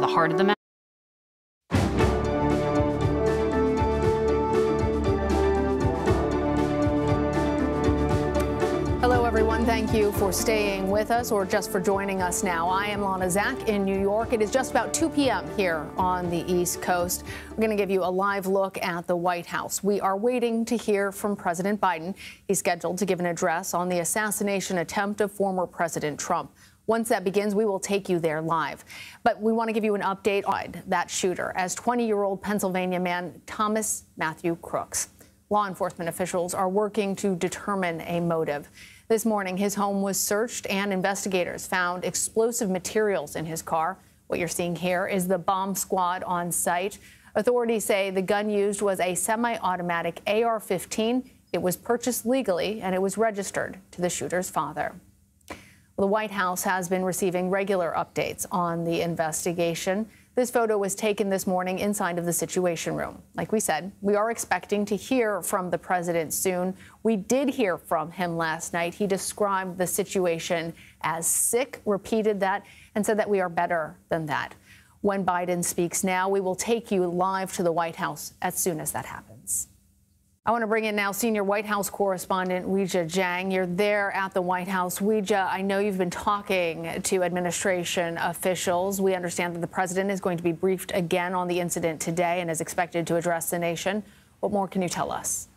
the heart of the matter. Hello, everyone. Thank you for staying with us or just for joining us now. I am Lana Zak in New York. It is just about 2 p.m. here on the East Coast. We're going to give you a live look at the White House. We are waiting to hear from President Biden. He's scheduled to give an address on the assassination attempt of former President Trump. Once that begins, we will take you there live. But we want to give you an update on that shooter as 20 year old Pennsylvania man Thomas Matthew Crooks. Law enforcement officials are working to determine a motive. This morning, his home was searched and investigators found explosive materials in his car. What you're seeing here is the bomb squad on site. Authorities say the gun used was a semi automatic AR 15. It was purchased legally and it was registered to the shooter's father. The White House has been receiving regular updates on the investigation. This photo was taken this morning inside of the Situation Room. Like we said, we are expecting to hear from the president soon. We did hear from him last night. He described the situation as sick, repeated that, and said that we are better than that. When Biden speaks now, we will take you live to the White House as soon as that happens. I want to bring in now senior White House correspondent Weijia Jiang. You're there at the White House. Weijia, I know you've been talking to administration officials. We understand that the president is going to be briefed again on the incident today and is expected to address the nation. What more can you tell us?